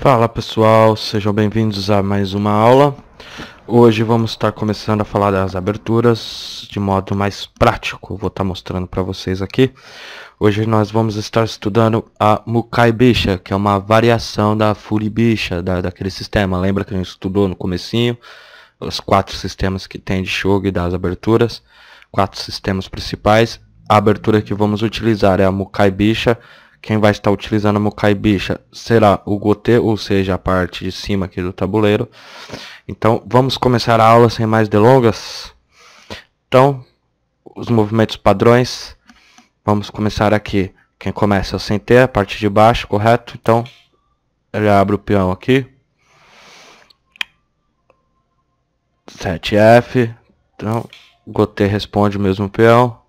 Fala pessoal, sejam bem-vindos a mais uma aula. Hoje vamos estar começando a falar das aberturas de modo mais prático. Vou estar mostrando para vocês aqui. Hoje nós vamos estar estudando a Mukai Bicha, que é uma variação da Fury Bicha, da, daquele sistema. Lembra que a gente estudou no comecinho? Os quatro sistemas que tem de Shogi das aberturas. Quatro sistemas principais. A abertura que vamos utilizar é a Mukai Bicha quem vai estar utilizando a Mukai Bicha será o Gote, ou seja, a parte de cima aqui do tabuleiro. Então, vamos começar a aula sem mais delongas. Então, os movimentos padrões. Vamos começar aqui. Quem começa é o Sente, a parte de baixo, correto? Então, ele abre o peão aqui. 7F. Então, Gote responde o mesmo peão.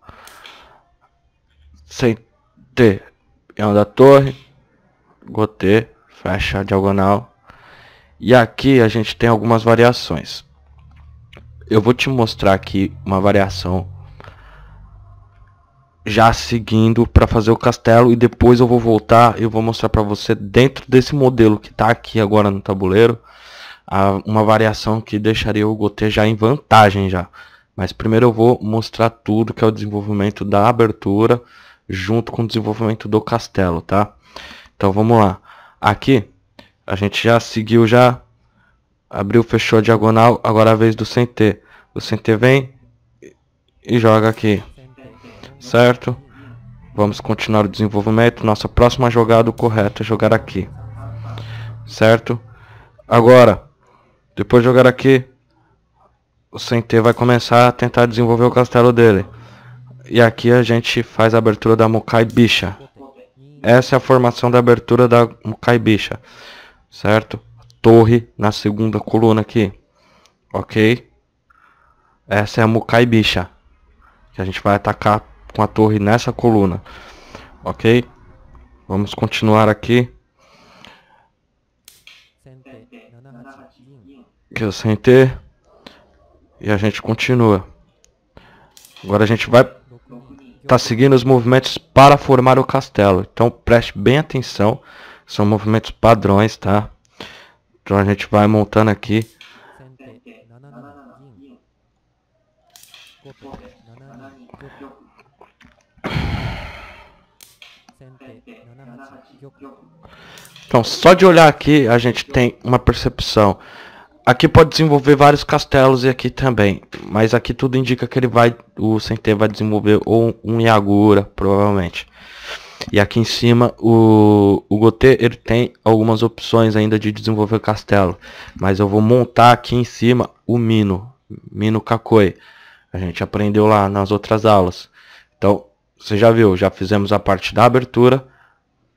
Sente peão da torre, gotê, fecha diagonal. E aqui a gente tem algumas variações. Eu vou te mostrar aqui uma variação já seguindo para fazer o castelo e depois eu vou voltar e vou mostrar para você dentro desse modelo que está aqui agora no tabuleiro uma variação que deixaria o Gotê já em vantagem já. Mas primeiro eu vou mostrar tudo que é o desenvolvimento da abertura junto com o desenvolvimento do castelo, tá? Então vamos lá. Aqui a gente já seguiu já abriu, fechou a diagonal, agora é a vez do CT. O CT vem e joga aqui. Certo? Vamos continuar o desenvolvimento. Nossa próxima jogada correta é jogar aqui. Certo? Agora, depois de jogar aqui, o CT vai começar a tentar desenvolver o castelo dele. E aqui a gente faz a abertura da Mukai Bicha. Essa é a formação da abertura da Mukai Bicha. Certo? Torre na segunda coluna aqui. Ok? Essa é a Mukai Bicha. Que a gente vai atacar com a torre nessa coluna. Ok? Vamos continuar aqui. Que eu sentei. E a gente continua. Agora a gente vai está seguindo os movimentos para formar o castelo. Então preste bem atenção, são movimentos padrões, tá? Então a gente vai montando aqui. Então, só de olhar aqui, a gente tem uma percepção Aqui pode desenvolver vários castelos e aqui também. Mas aqui tudo indica que ele vai. O Sentê vai desenvolver ou um Yagura, provavelmente. E aqui em cima o, o Gotê ele tem algumas opções ainda de desenvolver castelo. Mas eu vou montar aqui em cima o Mino. Mino Kakoi. A gente aprendeu lá nas outras aulas. Então, você já viu, já fizemos a parte da abertura,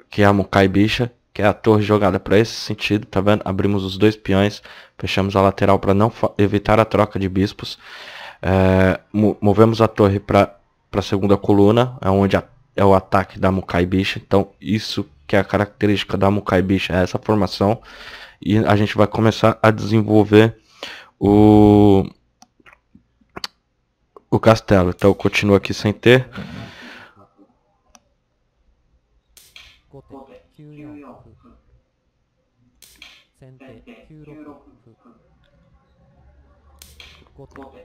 que é a Mukai Bicha que é a torre jogada para esse sentido, tá vendo? Abrimos os dois peões, fechamos a lateral para não evitar a troca de bispos. É, movemos a torre para a segunda coluna, é onde a, é o ataque da Mukai Bicha. Então, isso que é a característica da Mukai Bicha, é essa formação. E a gente vai começar a desenvolver o, o castelo. Então, eu continuo aqui sem ter.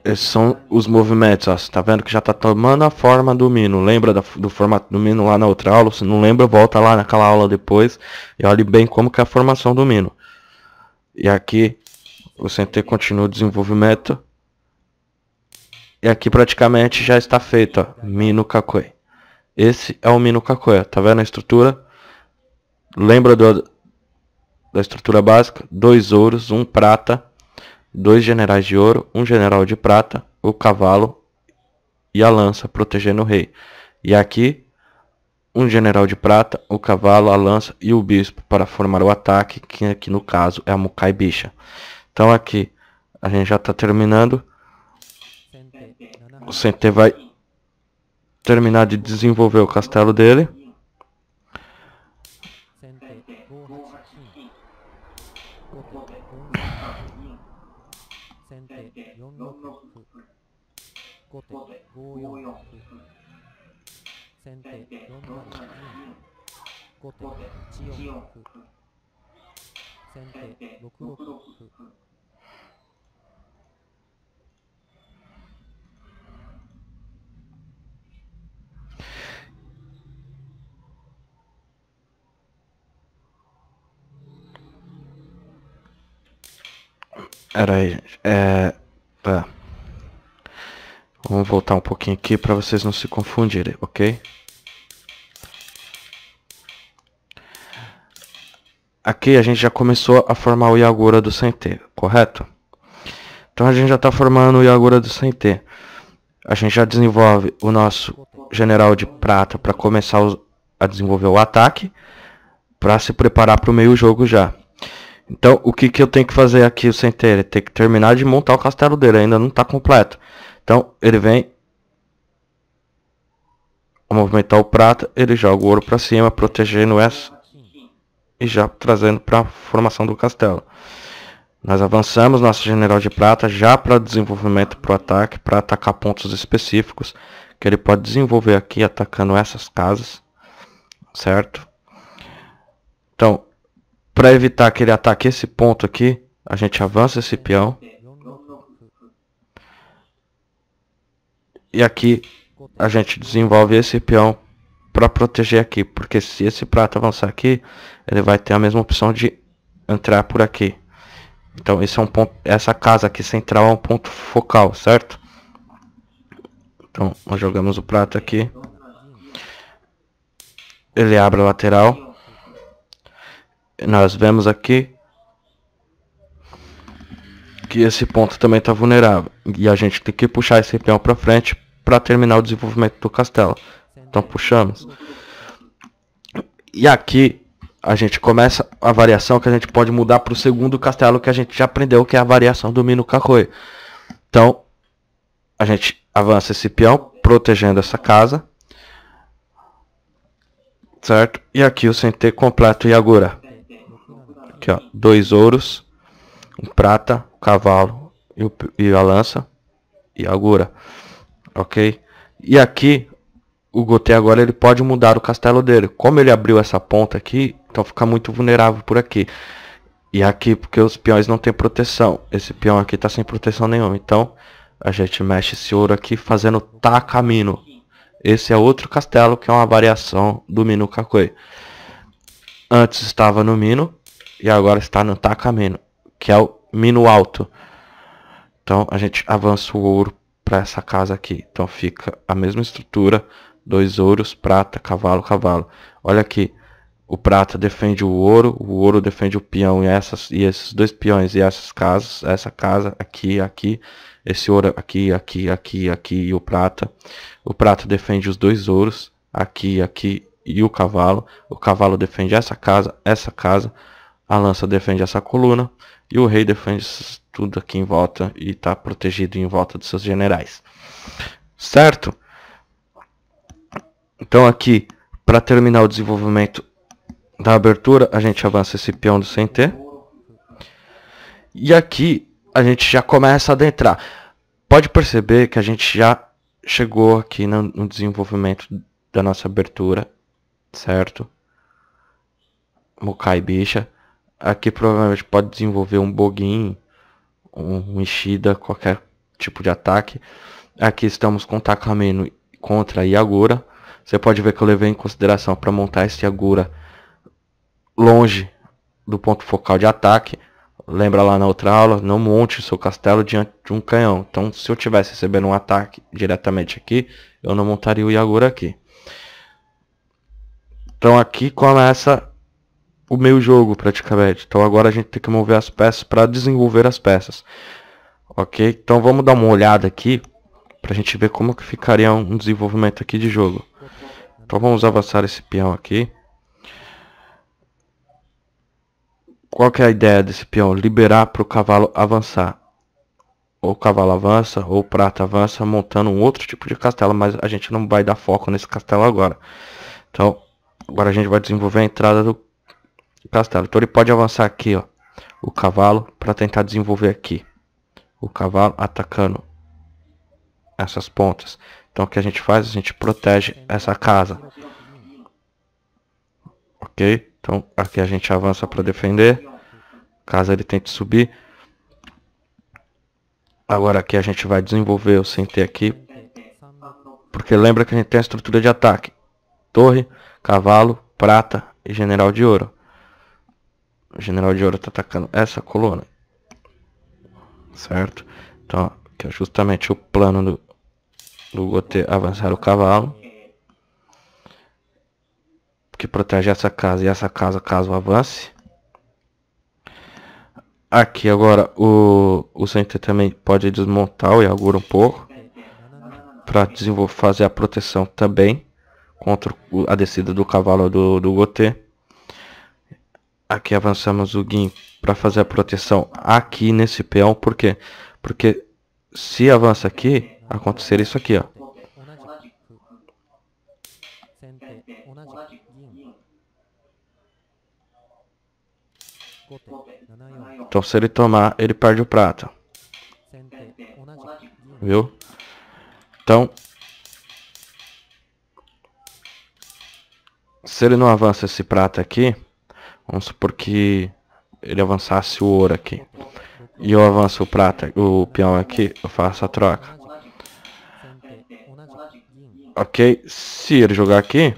Esses são os movimentos, ó. Você tá vendo que já tá tomando a forma do Mino. Lembra do, do formato do Mino lá na outra aula? Se não lembra, volta lá naquela aula depois e olhe bem como que é a formação do Mino. E aqui o CT continua o desenvolvimento. E aqui praticamente já está feito, ó, Mino Kakoi. Esse é o Mino Kakoi, tá vendo a estrutura? Lembra do, da estrutura básica? Dois ouros, um prata dois generais de ouro, um general de prata, o cavalo e a lança protegendo o rei. E aqui, um general de prata, o cavalo, a lança e o bispo para formar o ataque, que aqui no caso é a Mukai Bicha. Então aqui, a gente já está terminando. O Sente vai terminar de desenvolver o castelo dele. 5四。歩先手4七銀後手1四歩先手6六歩 Era, é, tá. Vamos voltar um pouquinho aqui para vocês não se confundirem, ok? Aqui a gente já começou a formar o Yagura do Sente, correto? Então a gente já está formando o Yagura do Sente. A gente já desenvolve o nosso general de prata para começar a desenvolver o ataque, para se preparar para o meio jogo já. Então, o que, que eu tenho que fazer aqui, o Centeiro? Tem que terminar de montar o castelo dele, ainda não está completo. Então, ele vem movimentar o prata, ele joga o ouro para cima, protegendo essa e já trazendo para a formação do castelo. Nós avançamos nosso general de prata já para desenvolvimento para o ataque, para atacar pontos específicos que ele pode desenvolver aqui atacando essas casas, certo? Então, para evitar que ele ataque esse ponto aqui, a gente avança esse peão. E aqui a gente desenvolve esse peão para proteger aqui, porque se esse prato avançar aqui, ele vai ter a mesma opção de entrar por aqui. Então esse é um ponto, essa casa aqui central é um ponto focal, certo? Então nós jogamos o prato aqui. Ele abre a lateral nós vemos aqui que esse ponto também está vulnerável e a gente tem que puxar esse peão para frente para terminar o desenvolvimento do castelo. Então puxamos. E aqui a gente começa a variação que a gente pode mudar para o segundo castelo que a gente já aprendeu, que é a variação do Mino Kakoi. Então a gente avança esse peão protegendo essa casa. Certo? E aqui o Sente completo e agora Aqui, ó, dois ouros, um prata, um cavalo e, o, e a lança e a agura. Ok? E aqui, o Gotê agora ele pode mudar o castelo dele. Como ele abriu essa ponta aqui, então fica muito vulnerável por aqui. E aqui, porque os peões não tem proteção. Esse peão aqui tá sem proteção nenhuma. Então, a gente mexe esse ouro aqui fazendo Takamino. Esse é outro castelo que é uma variação do Mino Kakoi. Antes estava no Mino, e agora está no Takamino, que é o Mino Alto. Então a gente avança o ouro para essa casa aqui. Então fica a mesma estrutura, dois ouros, prata, cavalo, cavalo. Olha aqui, o prata defende o ouro, o ouro defende o peão e essas e esses dois peões e essas casas, essa casa aqui, aqui, esse ouro aqui, aqui, aqui, aqui e o prata. O prata defende os dois ouros, aqui, aqui e o cavalo. O cavalo defende essa casa, essa casa. A lança defende essa coluna e o rei defende tudo aqui em volta e está protegido em volta dos seus generais. Certo? Então aqui, para terminar o desenvolvimento da abertura, a gente avança esse peão do CT. E aqui a gente já começa a adentrar. Pode perceber que a gente já chegou aqui no desenvolvimento da nossa abertura, certo? Mokai bicha. Aqui provavelmente pode desenvolver um Bogin, um Ishida, qualquer tipo de ataque. Aqui estamos com Takameno contra Yagura. Você pode ver que eu levei em consideração para montar esse Yagura longe do ponto focal de ataque. Lembra lá na outra aula, não monte o seu castelo diante de um canhão. Então, se eu tivesse recebendo um ataque diretamente aqui, eu não montaria o Yagura aqui. Então aqui começa o meio jogo praticamente. Então agora a gente tem que mover as peças para desenvolver as peças. Ok? Então vamos dar uma olhada aqui para a gente ver como que ficaria um desenvolvimento aqui de jogo. Então vamos avançar esse peão aqui. Qual que é a ideia desse peão? Liberar para o cavalo avançar. Ou o cavalo avança, ou o prata avança, montando um outro tipo de castelo, mas a gente não vai dar foco nesse castelo agora. Então, agora a gente vai desenvolver a entrada do castelo. Então ele pode avançar aqui, ó, o cavalo para tentar desenvolver aqui. O cavalo atacando essas pontas. Então o que a gente faz? A gente protege essa casa. Ok? Então aqui a gente avança para defender. caso ele tente subir. Agora aqui a gente vai desenvolver o CT aqui, porque lembra que a gente tem a estrutura de ataque. Torre, cavalo, prata e general de ouro. O general de ouro está atacando essa coluna. Certo? Então, que é justamente o plano do, do Gote avançar o cavalo. Que protege essa casa e essa casa caso avance. Aqui agora o, o CT também pode desmontar o Yagura um pouco. Para fazer a proteção também contra a descida do cavalo do, do Gote. Aqui avançamos o Gin para fazer a proteção aqui nesse peão. Por quê? Porque se avança aqui, acontecer isso aqui, ó. Então se ele tomar, ele perde o prata. Viu? Então, se ele não avança esse prata aqui, vamos supor que ele avançasse o ouro aqui. E eu avanço o prata, o peão aqui, eu faço a troca. Ok? Se ele jogar aqui...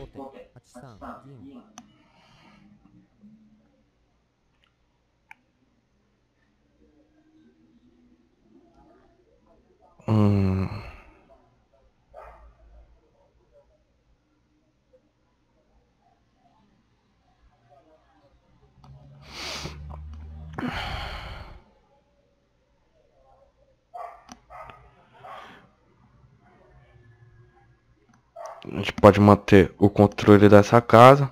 Hum... A gente pode manter o controle dessa casa.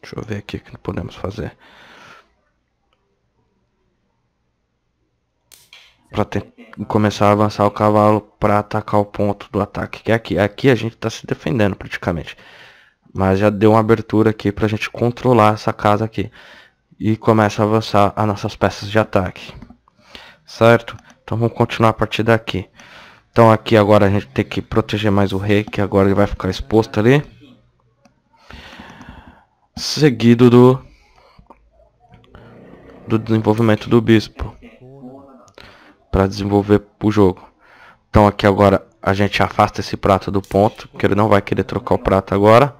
Deixa eu ver aqui o que podemos fazer. Para começar a avançar o cavalo para atacar o ponto do ataque que é aqui. Aqui a gente está se defendendo praticamente. Mas já deu uma abertura aqui para a gente controlar essa casa aqui. E começa a avançar as nossas peças de ataque. Certo? Então vamos continuar a partir daqui. Então aqui agora a gente tem que proteger mais o rei, que agora ele vai ficar exposto ali. Seguido do do desenvolvimento do bispo para desenvolver o jogo. Então aqui agora a gente afasta esse prato do ponto, porque ele não vai querer trocar o prato agora,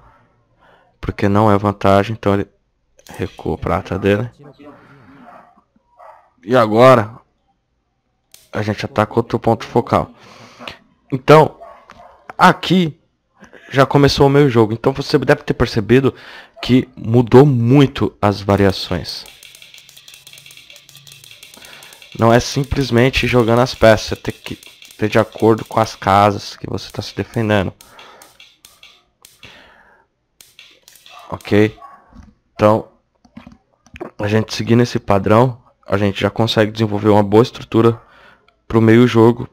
porque não é vantagem, então ele recua o prata dele. E agora a gente ataca outro ponto focal. Então, aqui já começou o meu jogo. Então você deve ter percebido que mudou muito as variações. Não é simplesmente jogando as peças, você tem que ter de acordo com as casas que você está se defendendo. Ok? Então, a gente seguindo esse padrão, a gente já consegue desenvolver uma boa estrutura para o meio jogo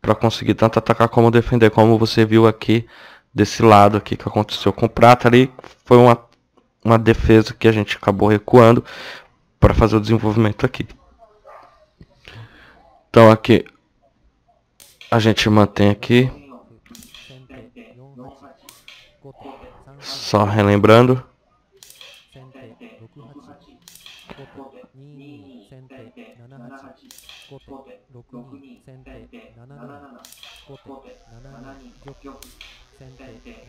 para conseguir tanto atacar como defender, como você viu aqui desse lado aqui que aconteceu com o Prata ali, foi uma, uma defesa que a gente acabou recuando para fazer o desenvolvimento aqui. Então aqui a gente mantém aqui só relembrando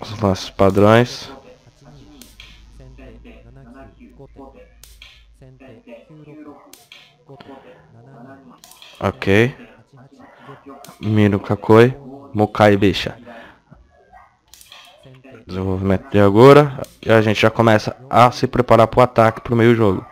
os nossos padrões. Ok. Miro Kakoi. Mokai Bicha. Desenvolvimento de agora. E a gente já começa a se preparar para o ataque para o meio jogo.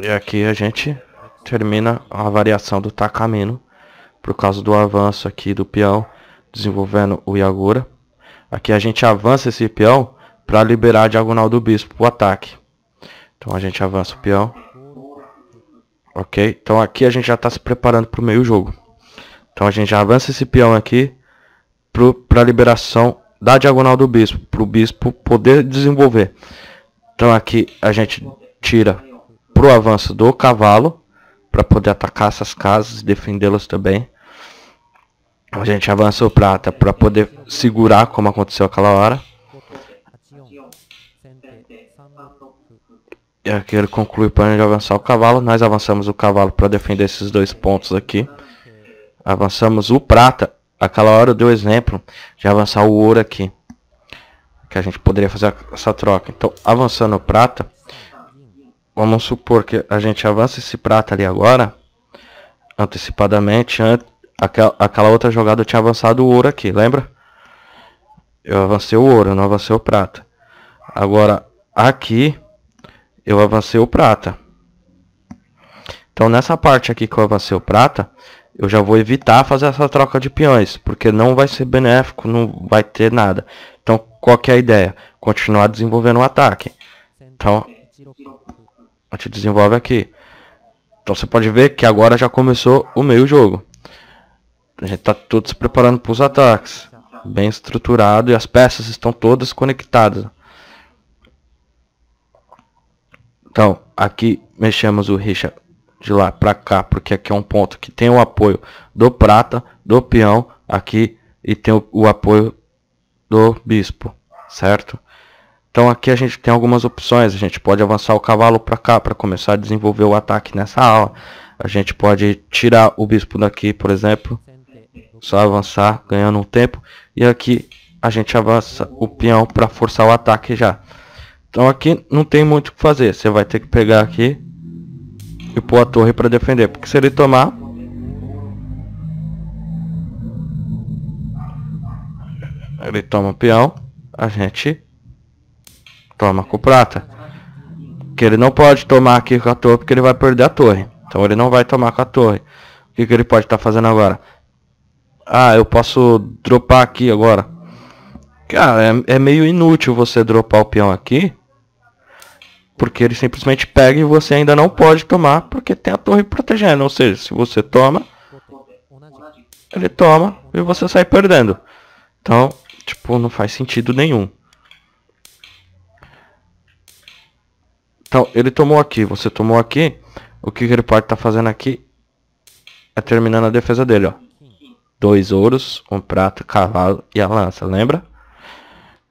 E aqui a gente termina a variação do Takamino por causa do avanço aqui do peão desenvolvendo o Yagura. Aqui a gente avança esse peão para liberar a diagonal do bispo o ataque. Então a gente avança o peão. Ok? Então aqui a gente já está se preparando para o meio jogo. Então a gente já avança esse peão aqui para a liberação da diagonal do bispo, para o bispo poder desenvolver. Então aqui a gente tira pro avanço do cavalo para poder atacar essas casas e defendê-las também. A gente avança o prata para poder segurar como aconteceu aquela hora. E aqui ele conclui o plano de avançar o cavalo. Nós avançamos o cavalo para defender esses dois pontos aqui. Avançamos o prata. Aquela hora deu exemplo de avançar o ouro aqui. Que a gente poderia fazer essa troca. Então, avançando o prata. Vamos supor que a gente avança esse prata ali agora. Antecipadamente. An aquela, aquela outra jogada eu tinha avançado o ouro aqui, lembra? Eu avancei o ouro, não avancei o prata. Agora, aqui eu avancei o prata. Então nessa parte aqui que eu avancei o prata, eu já vou evitar fazer essa troca de peões, porque não vai ser benéfico, não vai ter nada. Então qual que é a ideia? Continuar desenvolvendo o ataque. Então a gente desenvolve aqui. Então você pode ver que agora já começou o meio jogo. A gente está tudo se preparando para os ataques. Bem estruturado e as peças estão todas conectadas. Então, aqui mexemos o rixa de lá para cá, porque aqui é um ponto que tem o apoio do prata, do peão, aqui e tem o, o apoio do bispo, certo? Então aqui a gente tem algumas opções, a gente pode avançar o cavalo para cá para começar a desenvolver o ataque nessa aula. A gente pode tirar o bispo daqui, por exemplo, só avançar ganhando um tempo e aqui a gente avança o peão para forçar o ataque já. Então aqui não tem muito o que fazer. Você vai ter que pegar aqui e pôr a torre para defender. Porque se ele tomar... Ele toma peão. A gente toma com prata. Que ele não pode tomar aqui com a torre porque ele vai perder a torre. Então ele não vai tomar com a torre. O que, que ele pode estar tá fazendo agora? Ah, eu posso dropar aqui agora. Cara, é, é meio inútil você dropar o peão aqui. Porque ele simplesmente pega e você ainda não pode tomar porque tem a torre protegendo. Ou seja, se você toma, ele toma e você sai perdendo. Então, tipo, não faz sentido nenhum. Então, ele tomou aqui, você tomou aqui. O que ele pode estar tá fazendo aqui é terminando a defesa dele, ó. Dois ouros, um prata, cavalo e a lança, lembra?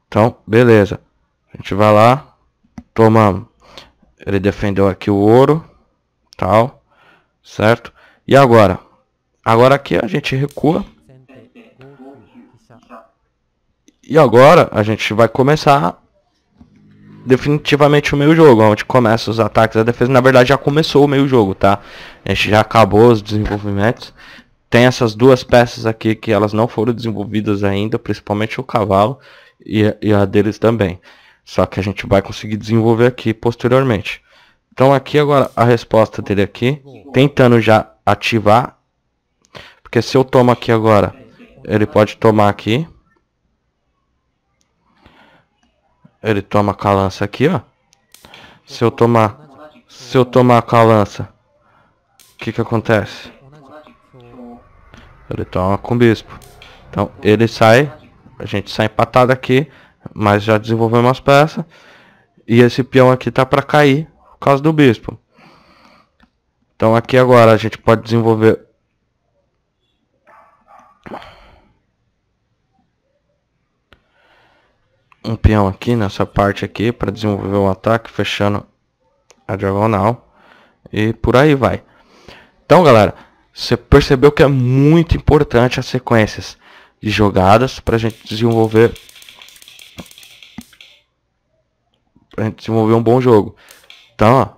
Então, beleza. A gente vai lá, tomamos. Ele defendeu aqui o ouro, tal, certo? E agora? Agora aqui a gente recua. E agora a gente vai começar definitivamente o meio jogo, onde começa os ataques a defesa. Na verdade já começou o meio jogo, tá? A gente já acabou os desenvolvimentos. Tem essas duas peças aqui que elas não foram desenvolvidas ainda, principalmente o cavalo e, e a deles também. Só que a gente vai conseguir desenvolver aqui posteriormente. Então aqui agora a resposta dele aqui, tentando já ativar. Porque se eu tomo aqui agora, ele pode tomar aqui. Ele toma com a lança aqui, ó. Se eu tomar, se eu tomar com a lança, o que que acontece? Ele toma com o bispo. Então ele sai, a gente sai empatado aqui, mas já desenvolveu umas peças. E esse peão aqui tá para cair por causa do bispo. Então aqui agora a gente pode desenvolver um peão aqui nessa parte aqui para desenvolver um ataque fechando a diagonal e por aí vai. Então galera, você percebeu que é muito importante as sequências de jogadas para a gente desenvolver pra gente desenvolver um bom jogo. Então,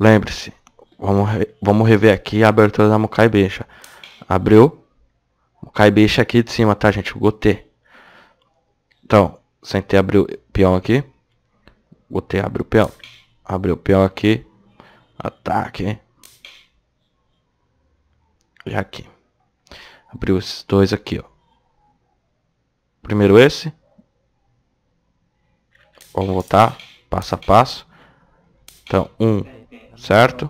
lembre-se, vamos, re vamos rever aqui a abertura da Mukai Beixa. Abriu, Mukai Beixa aqui de cima, tá gente? Gotê. Então, sentei abrir o peão aqui. Gotê abre o peão. Abriu o peão aqui. Ataque. E aqui. Abriu esses dois aqui, ó. Primeiro esse. Vamos voltar passo a passo. Então, um, certo?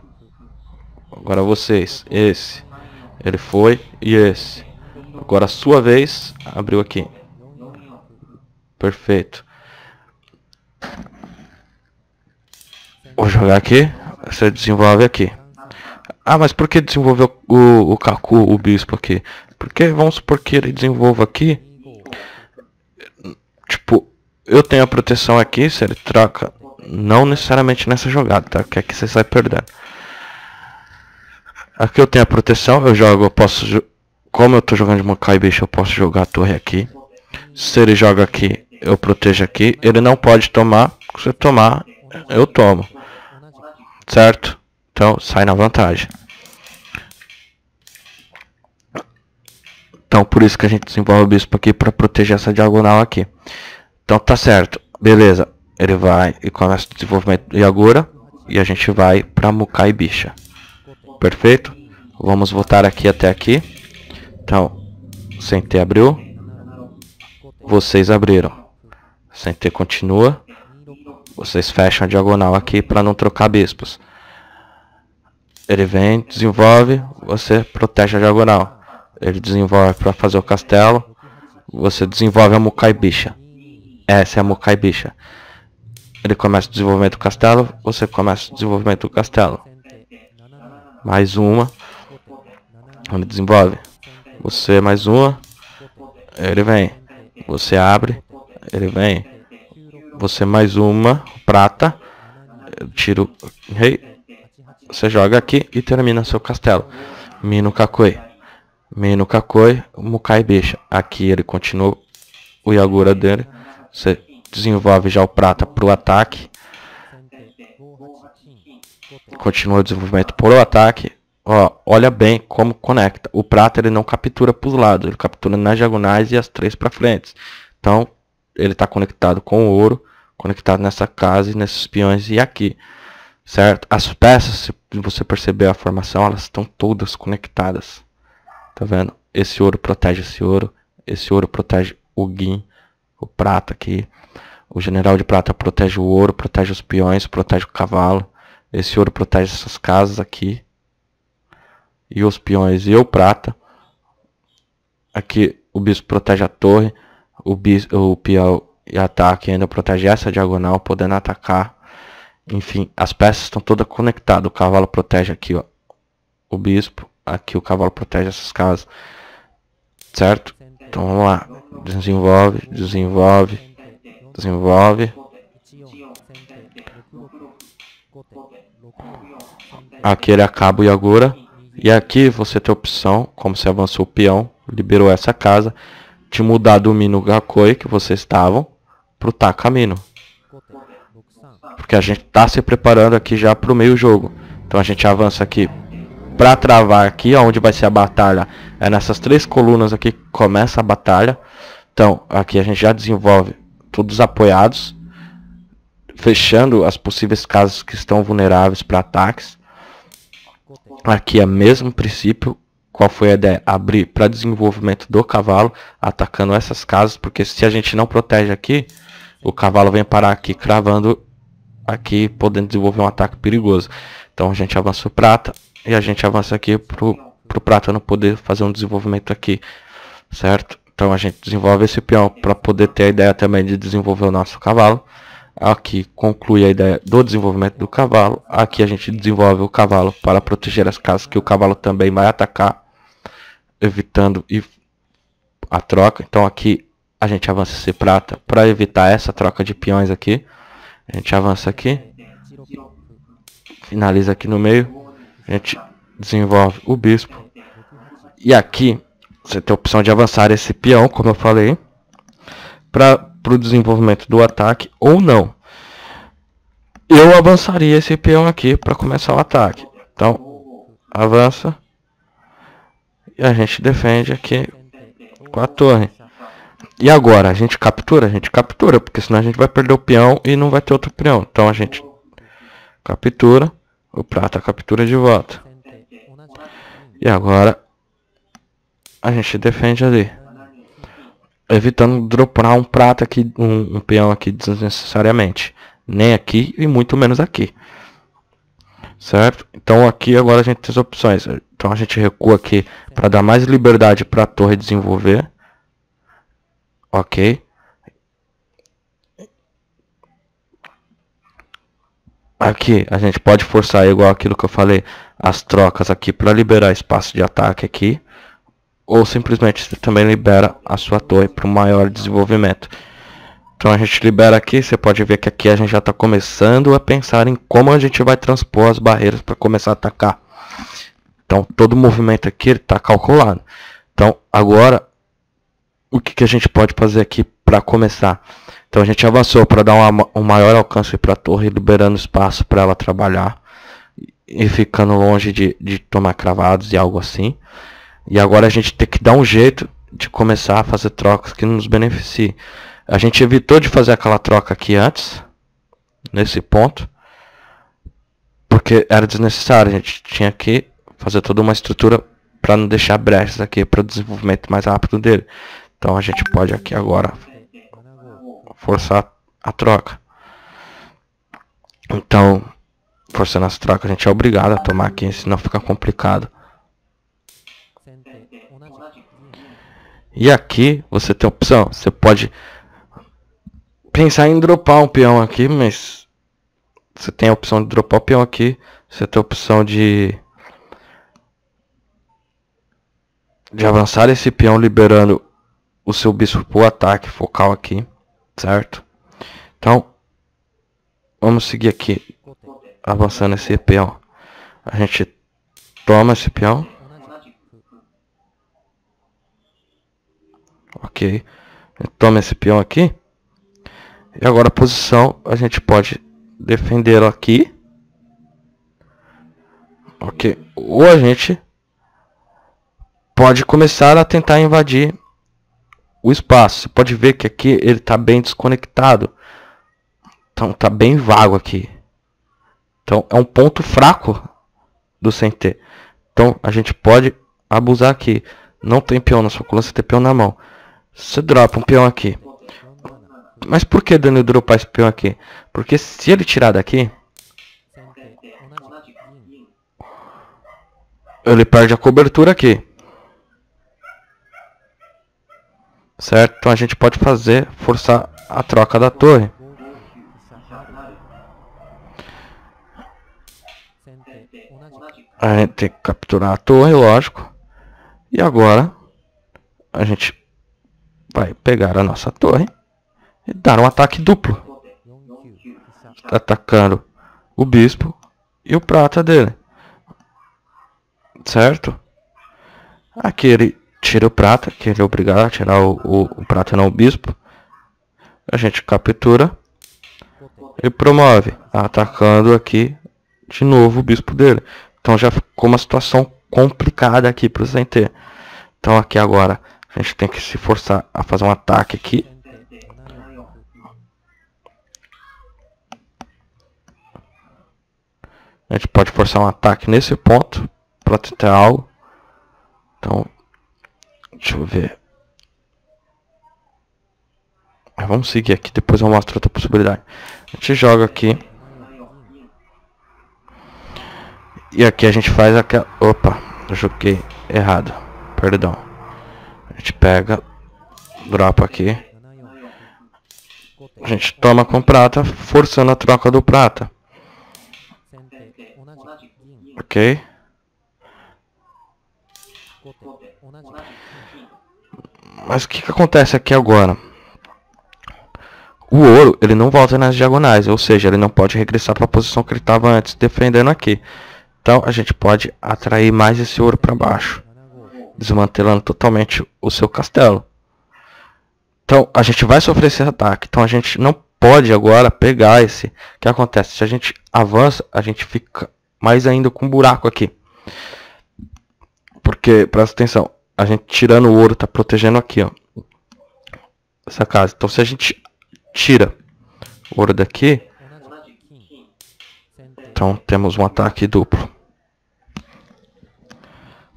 Agora vocês, esse. Ele foi e esse. Agora a sua vez, abriu aqui. Perfeito. Vou jogar aqui. você desenvolve aqui. Ah, mas por que desenvolveu o, o Kaku, o bispo aqui? Porque vamos supor que ele desenvolva aqui. Tipo, eu tenho a proteção aqui, se ele troca. Não necessariamente nessa jogada, tá? Que aqui você sai perdendo. Aqui eu tenho a proteção, eu jogo, eu posso. Como eu tô jogando de Mokai Bicho, eu posso jogar a torre aqui. Se ele joga aqui, eu protejo aqui. Ele não pode tomar. Se eu tomar, eu tomo. Certo? Então sai na vantagem. Então por isso que a gente desenvolve o bispo aqui para proteger essa diagonal aqui. Então tá certo. Beleza. Ele vai e começa o desenvolvimento de Agora. E a gente vai para Mukai Bicha. Perfeito? Vamos voltar aqui até aqui. Então, Sente abriu. Vocês abriram. Sente continua. Vocês fecham a diagonal aqui para não trocar bispos. Ele vem, desenvolve, você protege a diagonal. Ele desenvolve para fazer o castelo. Você desenvolve a Mukai Bicha. Essa é a Mukai Bicha. Ele começa o desenvolvimento do castelo. Você começa o desenvolvimento do castelo. Mais uma. Ele desenvolve. Você mais uma. Ele vem. Você abre. Ele vem. Você mais uma. Prata. Eu tiro rei. Você joga aqui e termina seu castelo. Mino Kakoi. Mino Kakoi. Mukai Bicha. Aqui ele continua o Yagura dele. Você desenvolve já o prata para o ataque. Continua o desenvolvimento para o ataque. Ó, olha bem como conecta. O prata ele não captura para os lados, ele captura nas diagonais e as três para frente. Então ele está conectado com o ouro, conectado nessa casa e nesses peões e aqui, certo? As peças, se você perceber a formação, elas estão todas conectadas. Tá vendo? Esse ouro protege esse ouro, esse ouro protege o guin, o prata aqui. O general de prata protege o ouro, protege os peões, protege o cavalo. Esse ouro protege essas casas aqui. E os peões e o prata. Aqui o bispo protege a torre. O, bispo, o peão e ataque ainda protege essa diagonal, podendo atacar. Enfim, as peças estão todas conectadas. O cavalo protege aqui ó, o bispo. Aqui o cavalo protege essas casas. Certo? Então vamos lá. Desenvolve, desenvolve desenvolve. Aqui ele acaba o Yagura. E aqui você tem a opção, como você avançou o peão, liberou essa casa, de mudar do Mino Gakoi que vocês estavam pro Takamino. Porque a gente está se preparando aqui já para o meio jogo. Então a gente avança aqui para travar aqui, onde vai ser a batalha. É nessas três colunas aqui que começa a batalha. Então aqui a gente já desenvolve todos apoiados, fechando as possíveis casas que estão vulneráveis para ataques. Aqui é o mesmo princípio. Qual foi a ideia? Abrir para desenvolvimento do cavalo, atacando essas casas, porque se a gente não protege aqui, o cavalo vem parar aqui, cravando aqui, podendo desenvolver um ataque perigoso. Então a gente avança o prata e a gente avança aqui para o prata não poder fazer um desenvolvimento aqui, certo? Então a gente desenvolve esse peão para poder ter a ideia também de desenvolver o nosso cavalo. Aqui conclui a ideia do desenvolvimento do cavalo. Aqui a gente desenvolve o cavalo para proteger as casas que o cavalo também vai atacar, evitando a troca. Então aqui a gente avança esse prata para evitar essa troca de peões aqui. A gente avança aqui, finaliza aqui no meio, a gente desenvolve o bispo. E aqui você tem a opção de avançar esse peão, como eu falei, para o desenvolvimento do ataque ou não. Eu avançaria esse peão aqui para começar o ataque. Então, avança. E a gente defende aqui com a torre. E agora, a gente captura? A gente captura, porque senão a gente vai perder o peão e não vai ter outro peão. Então a gente captura, o prata captura de volta. E agora a gente defende ali. Evitando dropar um prato aqui, um, um peão aqui desnecessariamente. Nem aqui e muito menos aqui. Certo? Então aqui agora a gente tem as opções. Então a gente recua aqui para dar mais liberdade para a torre desenvolver. Ok. aqui a gente pode forçar igual aquilo que eu falei, as trocas aqui para liberar espaço de ataque aqui, ou simplesmente você também libera a sua torre para um maior desenvolvimento. Então a gente libera aqui, você pode ver que aqui a gente já está começando a pensar em como a gente vai transpor as barreiras para começar a atacar. Então todo o movimento aqui está calculado. Então agora o que, que a gente pode fazer aqui para começar? Então a gente avançou para dar uma, um maior alcance para a torre, liberando espaço para ela trabalhar e ficando longe de, de tomar cravados e algo assim. E agora a gente tem que dar um jeito de começar a fazer trocas que nos beneficiem. A gente evitou de fazer aquela troca aqui antes, nesse ponto, porque era desnecessário. A gente tinha que fazer toda uma estrutura para não deixar brechas aqui para o desenvolvimento mais rápido dele. Então a gente pode aqui agora forçar a troca. Então, forçando as trocas, a gente é obrigado a tomar aqui, senão fica complicado. E aqui você tem opção, você pode pensar em dropar um peão aqui, mas você tem a opção de dropar o peão aqui, você tem a opção de de avançar esse peão liberando o seu bispo para o ataque focal aqui certo? Então, vamos seguir aqui, avançando esse peão. A gente toma esse peão. Ok. Toma esse peão aqui. E agora a posição a gente pode defender aqui. Ok. Ou a gente pode começar a tentar invadir o espaço. Você pode ver que aqui ele está bem desconectado. Então está bem vago aqui. Então é um ponto fraco do CNT. Então a gente pode abusar aqui. Não tem peão na sua coluna, você tem peão na mão. Você dropa um peão aqui. Mas por que Daniel dropar esse peão aqui? Porque se ele tirar daqui, ele perde a cobertura aqui. certo? Então a gente pode fazer, forçar a troca da torre. A gente tem que capturar a torre, lógico. E agora a gente vai pegar a nossa torre e dar um ataque duplo. Está atacando o bispo e o prata dele. Certo? Aqui ele tira o prata, que ele é obrigado a tirar o, o, o prata não o bispo. A gente captura e promove, atacando aqui de novo o bispo dele. Então já ficou uma situação complicada aqui para o CNT. Então aqui agora a gente tem que se forçar a fazer um ataque aqui. A gente pode forçar um ataque nesse ponto para tentar algo. Então Deixa eu ver. Vamos seguir aqui, depois eu mostro outra possibilidade. A gente joga aqui. E aqui a gente faz aquela... Opa, eu joguei errado. Perdão. A gente pega, dropa aqui. A gente toma com prata, forçando a troca do prata. Ok? Mas o que, que acontece aqui agora? O ouro, ele não volta nas diagonais, ou seja, ele não pode regressar para a posição que ele estava antes, defendendo aqui. Então, a gente pode atrair mais esse ouro para baixo, desmantelando totalmente o seu castelo. Então, a gente vai sofrer esse ataque. Então, a gente não pode agora pegar esse. O que acontece? Se a gente avança, a gente fica mais ainda com um buraco aqui. Porque, presta atenção, a gente tirando o ouro tá protegendo aqui, ó. Essa casa. Então se a gente tira o ouro daqui, então temos um ataque duplo.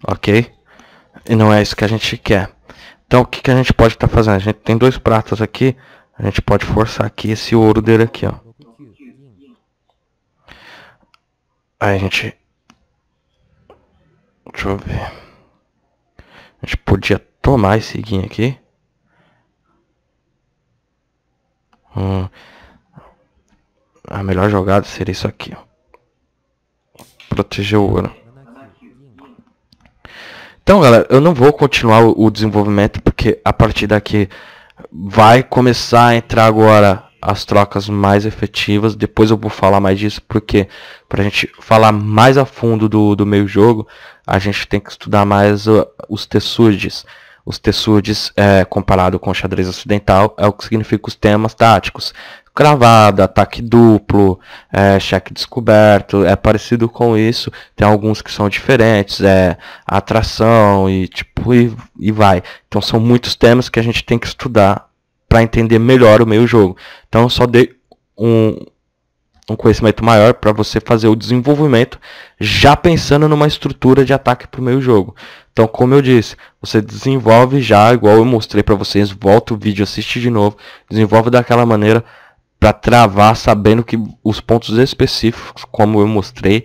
Ok? E não é isso que a gente quer. Então o que, que a gente pode estar tá fazendo? A gente tem dois pratos aqui. A gente pode forçar aqui esse ouro dele aqui, ó. Aí a gente... Deixa eu ver. A gente podia tomar esse guinho aqui. Hum. a melhor jogada seria isso aqui. Ó. Proteger o ouro. Então, galera, eu não vou continuar o desenvolvimento porque a partir daqui vai começar a entrar agora as trocas mais efetivas. Depois eu vou falar mais disso porque para a gente falar mais a fundo do, do meio jogo, a gente tem que estudar mais uh, os tessudes. Os tessudes, é, comparado com o xadrez ocidental, é o que significa os temas táticos cravada, ataque duplo, é, cheque descoberto, é parecido com isso. Tem alguns que são diferentes, é atração e tipo e, e vai. Então são muitos temas que a gente tem que estudar para entender melhor o meio jogo. Então só dei um, um conhecimento maior para você fazer o desenvolvimento já pensando numa estrutura de ataque para o meio jogo. Então, como eu disse, você desenvolve já, igual eu mostrei para vocês, volta o vídeo, assiste de novo, desenvolve daquela maneira para travar sabendo que os pontos específicos, como eu mostrei,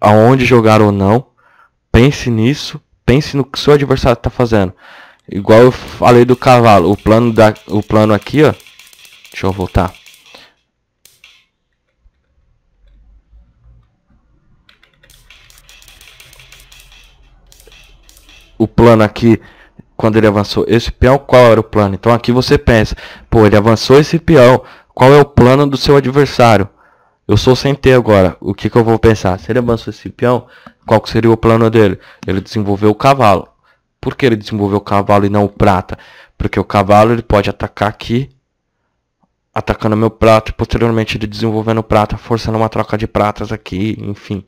aonde jogar ou não, pense nisso, pense no que seu adversário está fazendo. Igual eu falei do cavalo, o plano da, o plano aqui, ó. Deixa eu voltar. O plano aqui, quando ele avançou esse peão, qual era o plano? Então aqui você pensa, pô, ele avançou esse peão, qual é o plano do seu adversário? Eu sou sem ter agora. O que, que eu vou pensar? Se ele avançou esse peão, qual seria o plano dele? Ele desenvolveu o cavalo. Por que ele desenvolveu o cavalo e não o prata? Porque o cavalo ele pode atacar aqui, atacando meu prato, e posteriormente ele desenvolvendo o prata, forçando uma troca de pratas aqui, enfim.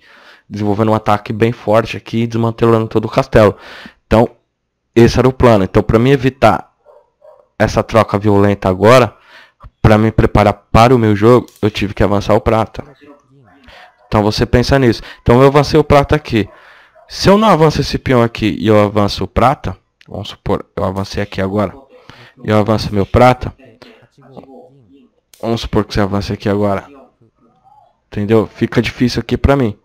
Desenvolvendo um ataque bem forte aqui, desmantelando todo o castelo. Então, esse era o plano. Então, para me evitar essa troca violenta agora, para me preparar para o meu jogo, eu tive que avançar o prata. Então você pensa nisso. Então eu avancei o prata aqui. Se eu não avanço esse peão aqui e eu avanço o prata, vamos supor, eu avancei aqui agora, e eu avanço meu prata, vamos supor que você avance aqui agora. Entendeu? Fica difícil aqui pra mim.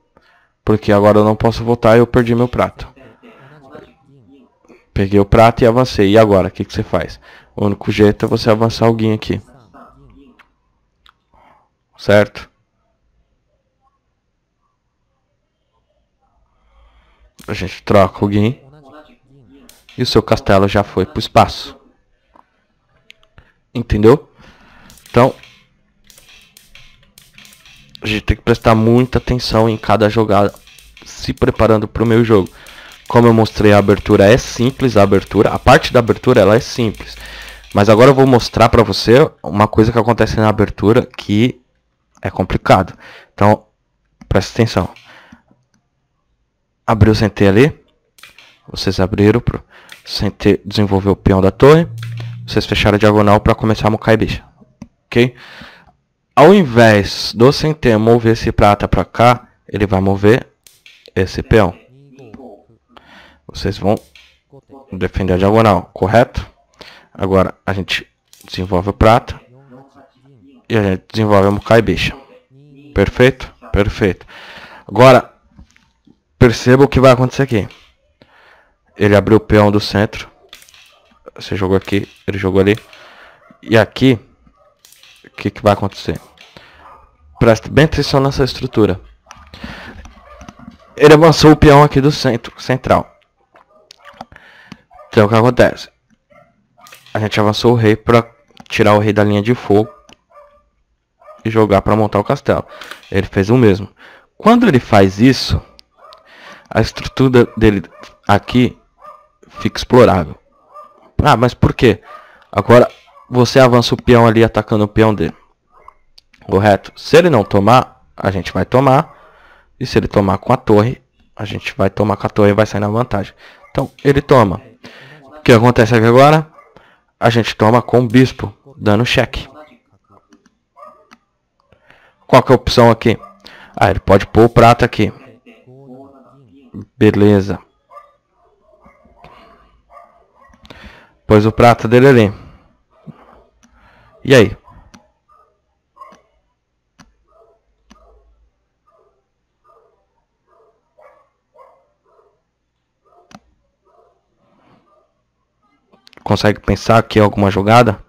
Porque agora eu não posso voltar e eu perdi meu prato. Peguei o prato e avancei. E agora? O que, que você faz? O único jeito é você avançar alguém aqui certo? A gente troca o Guin e o seu castelo já foi para o espaço. Entendeu? Então, a gente tem que prestar muita atenção em cada jogada, se preparando para o meu jogo. Como eu mostrei, a abertura é simples, a abertura, a parte da abertura ela é simples. Mas agora eu vou mostrar para você uma coisa que acontece na abertura que é complicado. Então, presta atenção. Abriu o CT ali. Vocês abriram pro CT desenvolver o peão da torre. Vocês fecharam a diagonal para começar a mocar bicha. Ok? Ao invés do CT mover esse prata para cá, ele vai mover esse peão. Vocês vão defender a diagonal, correto? Agora a gente desenvolve o prata e a gente desenvolve a Mukai Bicha. Perfeito? Perfeito. Agora, perceba o que vai acontecer aqui. Ele abriu o peão do centro. Você jogou aqui, ele jogou ali. E aqui, o que, que vai acontecer? Preste bem atenção nessa estrutura. Ele avançou o peão aqui do centro, central. Então o que acontece? A gente avançou o rei para tirar o rei da linha de fogo e jogar para montar o castelo. Ele fez o mesmo. Quando ele faz isso, a estrutura dele aqui fica explorável. Ah, mas por quê? Agora você avança o peão ali atacando o peão dele. Correto? Se ele não tomar, a gente vai tomar. E se ele tomar com a torre, a gente vai tomar com a torre e vai sair na vantagem. Então, ele toma. O que acontece aqui agora? A gente toma com o bispo, dando cheque. Qual que é a opção aqui? Ah, ele pode pôr o prato aqui. Beleza. Pôs o prato dele ali. E aí? Consegue pensar aqui alguma jogada?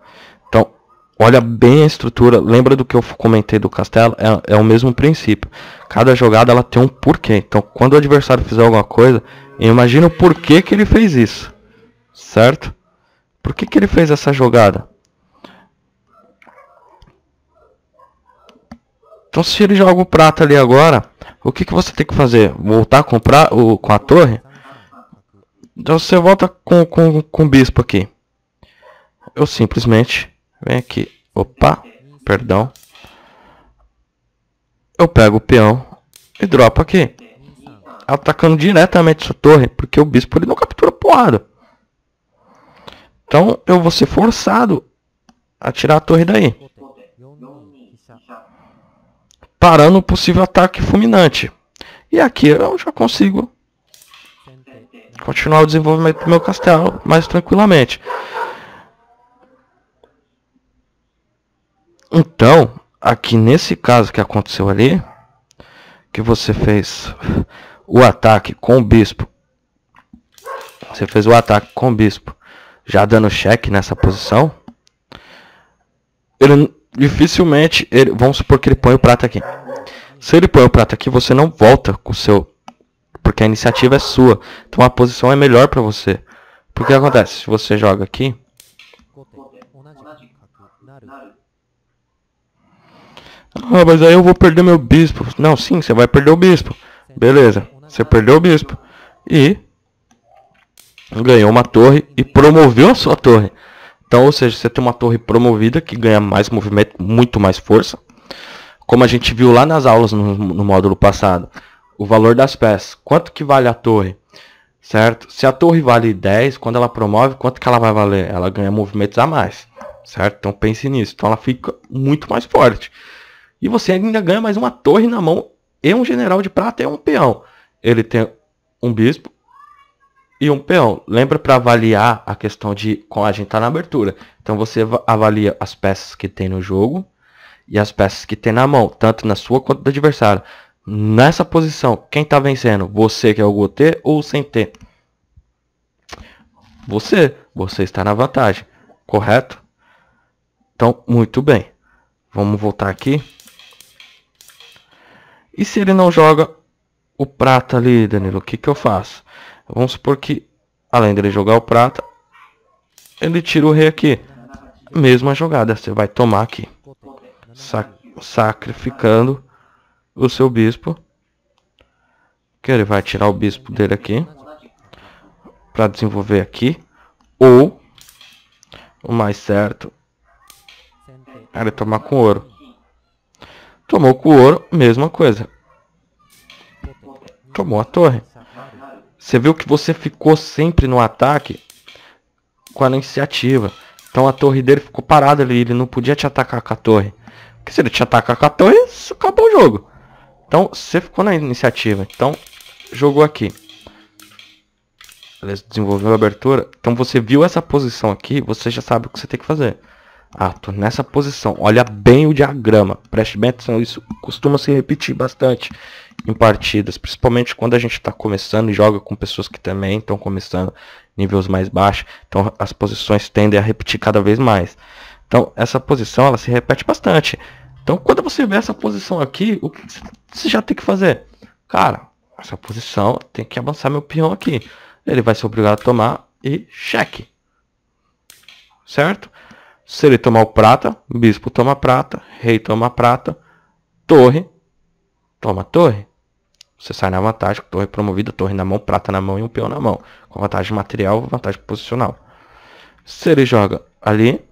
Olha bem a estrutura. Lembra do que eu comentei do castelo? É, é o mesmo princípio. Cada jogada ela tem um porquê. Então, quando o adversário fizer alguma coisa, imagina o porquê que ele fez isso. Certo? Por que, que ele fez essa jogada? Então, se ele joga o prata ali agora, o que, que você tem que fazer? Voltar a comprar o, com a torre? Então, você volta com, com, com o bispo aqui. Eu simplesmente venho aqui. Opa, perdão. Eu pego o peão e dropo aqui. Atacando diretamente sua torre, porque o bispo ele não captura porrada. Então eu vou ser forçado a tirar a torre daí. Parando o possível ataque fulminante. E aqui eu já consigo continuar o desenvolvimento do meu castelo mais tranquilamente. Então, aqui nesse caso que aconteceu ali, que você fez o ataque com o bispo, você fez o ataque com o bispo, já dando cheque nessa posição, ele dificilmente, ele, vamos supor que ele põe o prata aqui. Se ele põe o prata aqui, você não volta com o seu, porque a iniciativa é sua. Então a posição é melhor para você. Porque acontece, se você joga aqui, Ah, mas aí eu vou perder meu bispo. Não, sim, você vai perder o bispo. Beleza, você perdeu o bispo. E ganhou uma torre e promoveu a sua torre. Então, ou seja, você tem uma torre promovida que ganha mais movimento, muito mais força. Como a gente viu lá nas aulas no, no módulo passado, o valor das peças. Quanto que vale a torre? Certo? Se a torre vale 10, quando ela promove, quanto que ela vai valer? Ela ganha movimentos a mais. Certo? Então pense nisso. Então ela fica muito mais forte. E você ainda ganha mais uma torre na mão e um general de prata e um peão. Ele tem um bispo e um peão. Lembra para avaliar a questão de com a gente tá na abertura. Então você avalia as peças que tem no jogo e as peças que tem na mão, tanto na sua quanto do adversário. Nessa posição, quem tá vencendo? Você que é o Gotê ou o sem T? Você, você está na vantagem, correto? Então, muito bem. Vamos voltar aqui. E se ele não joga o prata ali, Danilo, o que, que eu faço? Vamos supor que, além dele jogar o prata, ele tira o rei aqui. Mesma jogada, você vai tomar aqui. Sac sacrificando o seu bispo. Que ele vai tirar o bispo dele aqui. Para desenvolver aqui. Ou, o mais certo, ele tomar com ouro. Tomou com o ouro, mesma coisa. Tomou a torre. Você viu que você ficou sempre no ataque com a iniciativa. Então a torre dele ficou parada ali. Ele não podia te atacar com a torre. Porque se ele te atacar com a torre, acabou o jogo. Então você ficou na iniciativa. Então jogou aqui. Beleza, desenvolveu a abertura. Então você viu essa posição aqui. Você já sabe o que você tem que fazer. Nessa posição. Olha bem o diagrama. Preste bem atenção. Isso costuma se repetir bastante em partidas. Principalmente quando a gente está começando e joga com pessoas que também estão começando níveis mais baixos. Então as posições tendem a repetir cada vez mais. Então essa posição ela se repete bastante. Então quando você vê essa posição aqui, o que você já tem que fazer? Cara, essa posição tem que avançar meu peão aqui. Ele vai ser obrigado a tomar e cheque. Certo? Se ele tomar o prata, bispo toma prata, rei toma prata, torre, toma torre. Você sai na vantagem, torre promovida, torre na mão, prata na mão e um peão na mão. Com vantagem material, vantagem posicional. Se ele joga ali,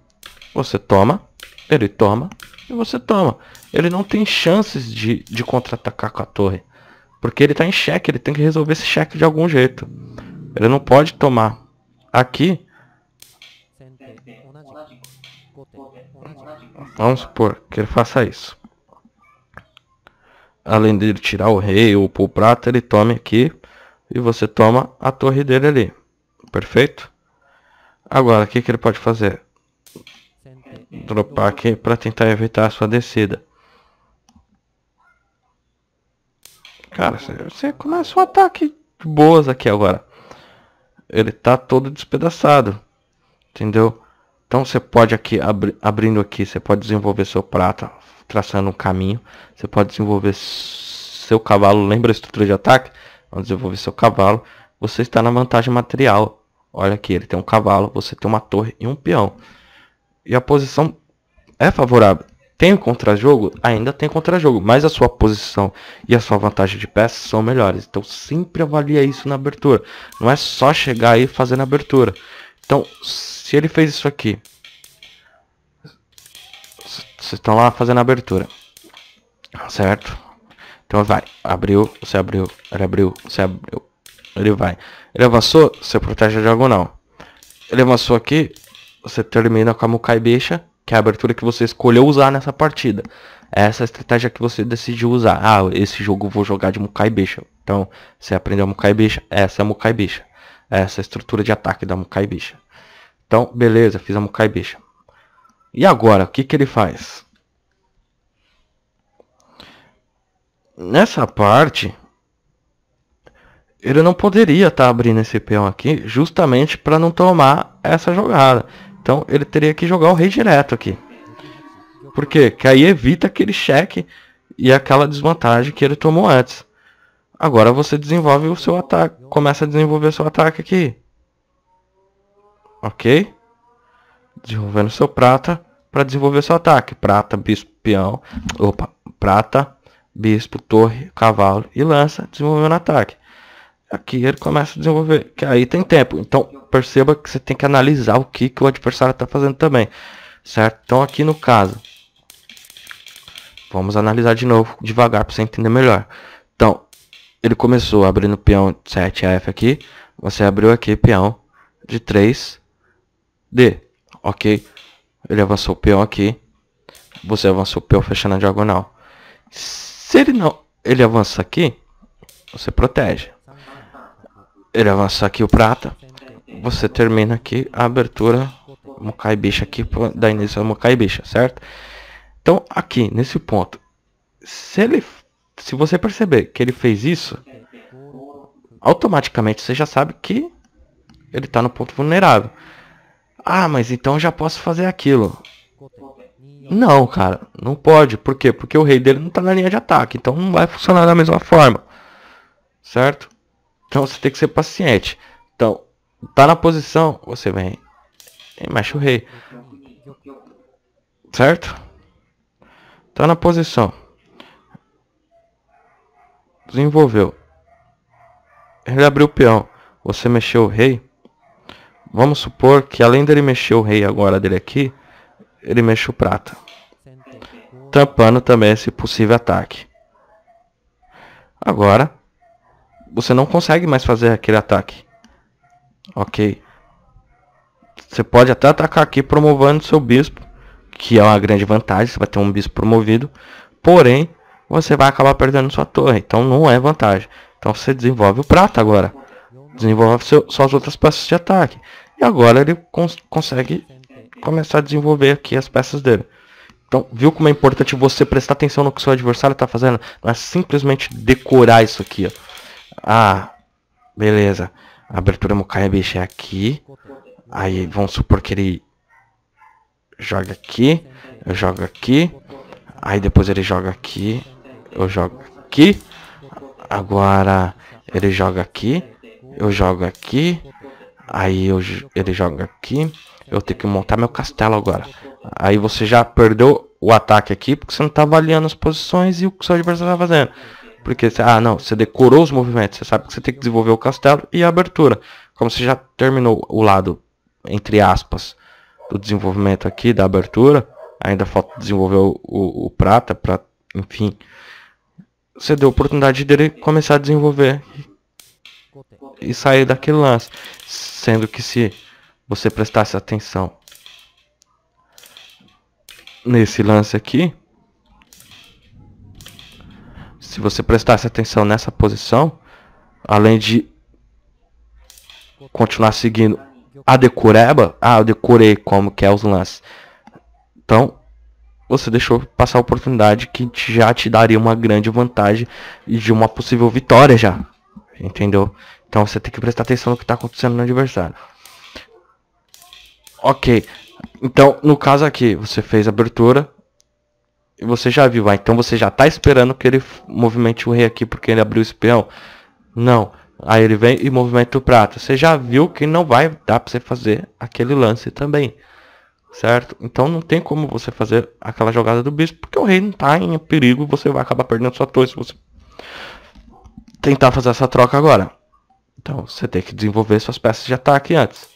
você toma, ele toma e você toma. Ele não tem chances de, de contra-atacar com a torre. Porque ele está em xeque, ele tem que resolver esse xeque de algum jeito. Ele não pode tomar aqui Vamos supor que ele faça isso. Além dele tirar o rei ou o prata, ele tome aqui e você toma a torre dele ali. Perfeito? Agora, o que, que ele pode fazer? Dropar aqui para tentar evitar a sua descida. Cara, você começa um ataque de boas aqui agora. Ele tá todo despedaçado. Entendeu? Então você pode aqui, abri, abrindo aqui, você pode desenvolver seu prata, traçando um caminho. Você pode desenvolver seu cavalo, lembra a estrutura de ataque? Vamos desenvolver seu cavalo. Você está na vantagem material. Olha aqui, ele tem um cavalo, você tem uma torre e um peão. E a posição é favorável. Tem o contra-jogo? Ainda tem contra-jogo, mas a sua posição e a sua vantagem de peças são melhores. Então sempre avalia isso na abertura. Não é só chegar aí fazendo abertura. Então, se ele fez isso aqui, vocês estão lá fazendo abertura, certo? Então vai, abriu, você abriu, ele abriu, você abriu, ele vai. Ele avançou, você protege a diagonal. Ele avançou aqui, você termina com a Mukai Beixa que é a abertura que você escolheu usar nessa partida. Essa é a estratégia que você decidiu usar. Ah, esse jogo vou jogar de Mukai Bicha. Então, você aprendeu Mukai Bicha, essa é a Mukai Bicha. Essa é a estrutura de ataque da Mukai Bicha. Então, beleza, fiz a Mukai Bicha. E agora, o que, que ele faz? Nessa parte, ele não poderia estar tá abrindo esse peão aqui justamente para não tomar essa jogada. Então ele teria que jogar o rei direto aqui. Por quê? Que aí evita aquele cheque e aquela desvantagem que ele tomou antes. Agora você desenvolve o seu ataque. Começa a desenvolver seu ataque aqui. Ok? Desenvolvendo seu prata para desenvolver seu ataque. Prata, bispo, peão. Opa, prata, bispo, torre, cavalo e lança. Desenvolvendo ataque. Aqui ele começa a desenvolver. Que aí tem tempo. Então perceba que você tem que analisar o que, que o adversário está fazendo também. Certo? Então aqui no caso. Vamos analisar de novo devagar para você entender melhor. Então, ele começou abrindo peão 7F aqui. Você abriu aqui peão de 3D. Ok? Ele avançou o peão aqui. Você avançou o peão fechando a diagonal. Se ele não... Ele avança aqui. Você protege. Ele avança aqui o prata você termina aqui a abertura Mokai Bicha aqui, da início ao Mokai Bicha, certo? Então, aqui, nesse ponto, se ele, se você perceber que ele fez isso, automaticamente você já sabe que ele está no ponto vulnerável. Ah, mas então já posso fazer aquilo. Não, cara, não pode. Por quê? Porque o rei dele não está na linha de ataque, então não vai funcionar da mesma forma. Certo? Então você tem que ser paciente. Então, Tá na posição, você vem e mexe o rei. Certo? Tá na posição. Desenvolveu. Ele abriu o peão. Você mexeu o rei. Vamos supor que além dele mexer o rei agora dele aqui, ele mexe o prata. Tampando também esse possível ataque. Agora, você não consegue mais fazer aquele ataque. Ok. Você pode até atacar aqui promovendo seu bispo, que é uma grande vantagem, você vai ter um bispo promovido, porém você vai acabar perdendo sua torre, então não é vantagem. Então você desenvolve o prata agora, desenvolve seu, suas outras peças de ataque, e agora ele cons consegue começar a desenvolver aqui as peças dele. Então, viu como é importante você prestar atenção no que seu adversário está fazendo? Não é simplesmente decorar isso aqui. Ó. Ah, beleza. A abertura Mukai bicho é aqui. Aí vamos supor que ele joga aqui. Eu jogo aqui. Aí depois ele joga aqui. Eu jogo aqui. Agora ele joga aqui. Eu jogo aqui. Aí eu, ele joga aqui. Eu tenho que montar meu castelo agora. Aí você já perdeu o ataque aqui porque você não está avaliando as posições e o que seu adversário está fazendo. Porque, ah, não, você decorou os movimentos, você sabe que você tem que desenvolver o castelo e a abertura. Como você já terminou o lado, entre aspas, do desenvolvimento aqui, da abertura, ainda falta desenvolver o, o, o prata, para, enfim, você deu a oportunidade dele começar a desenvolver e sair daquele lance. Sendo que se você prestasse atenção nesse lance aqui, se você prestasse atenção nessa posição, além de continuar seguindo a decoreba, ah, eu decorei como que é os lances. Então, você deixou passar a oportunidade que já te daria uma grande vantagem e de uma possível vitória já. Entendeu? Então você tem que prestar atenção no que está acontecendo no adversário. Ok. Então, no caso aqui, você fez a abertura e você já viu. Ah, então você já está esperando que ele movimente o rei aqui porque ele abriu o espião. Não. Aí ele vem e movimenta o prata. Você já viu que não vai dar para você fazer aquele lance também. Certo? Então não tem como você fazer aquela jogada do bispo, porque o rei não está em perigo, você vai acabar perdendo sua torre se você tentar fazer essa troca agora. Então você tem que desenvolver suas peças de ataque antes.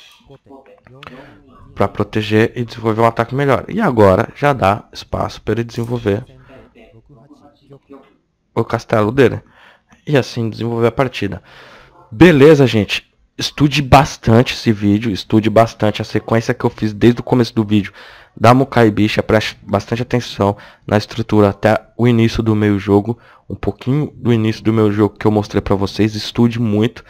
Para proteger e desenvolver um ataque melhor. E agora já dá espaço para ele desenvolver o castelo dele. E assim desenvolver a partida. Beleza, gente. Estude bastante esse vídeo, estude bastante a sequência que eu fiz desde o começo do vídeo da Mukai Bicha, preste bastante atenção na estrutura até o início do meu jogo, um pouquinho do início do meu jogo que eu mostrei para vocês, estude muito,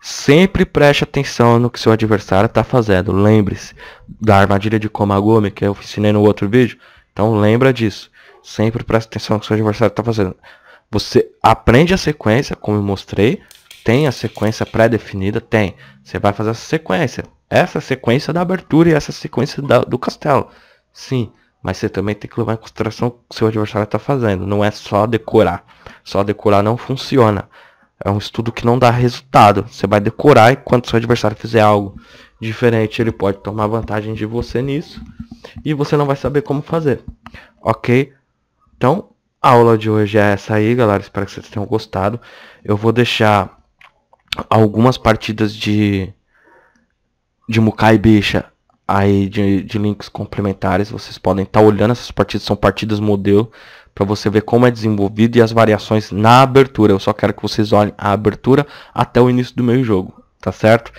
sempre preste atenção no que seu adversário está fazendo, lembre-se da armadilha de Komagome que eu ensinei no outro vídeo, então lembra disso, sempre preste atenção no que seu adversário está fazendo. Você aprende a sequência, como eu mostrei, tem a sequência pré-definida? Tem. Você vai fazer essa sequência. Essa sequência da abertura e essa sequência da, do castelo. Sim. Mas você também tem que levar em consideração o que seu adversário está fazendo. Não é só decorar. Só decorar não funciona. É um estudo que não dá resultado. Você vai decorar e quando seu adversário fizer algo diferente, ele pode tomar vantagem de você nisso. E você não vai saber como fazer. Ok? Então, a aula de hoje é essa aí, galera. Espero que vocês tenham gostado. Eu vou deixar algumas partidas de de Mukai Bicha aí de, de links complementares. Vocês podem estar tá olhando essas partidas, são partidas modelo para você ver como é desenvolvido e as variações na abertura. Eu só quero que vocês olhem a abertura até o início do meio jogo, tá certo?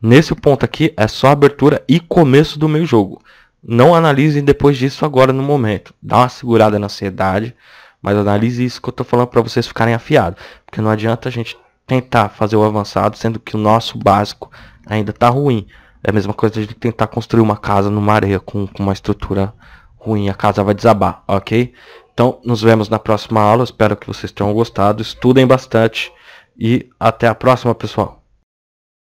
Nesse ponto aqui é só abertura e começo do meio jogo. Não analise depois disso agora no momento. Dá uma segurada na ansiedade, mas analise isso que eu tô falando para vocês ficarem afiados, porque não adianta a gente tentar fazer o avançado, sendo que o nosso básico ainda está ruim. É a mesma coisa de tentar construir uma casa numa areia com, com uma estrutura ruim, a casa vai desabar, ok? Então, nos vemos na próxima aula, espero que vocês tenham gostado, estudem bastante e até a próxima, pessoal.